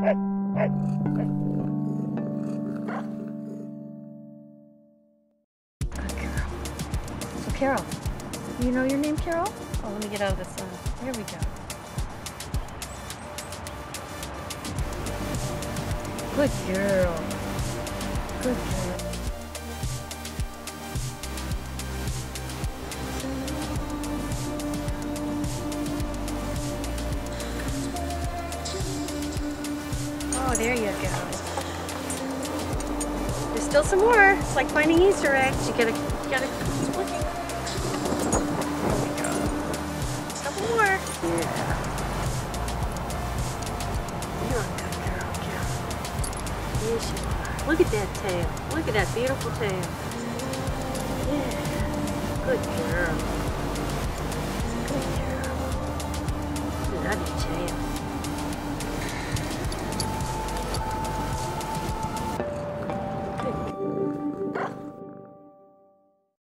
So Carol, you know your name, Carol? Oh, let me get out of the sun. Uh, here we go. Good girl. Good girl. Oh, there you go. There's still some more. It's like finding Easter eggs. You gotta, you gotta keep looking. There we go. Couple more. Yeah. You're a good girl, Carol. Yes, you are. Look at that tail. Look at that beautiful tail. Yeah. Good girl. Good girl. Love your tail.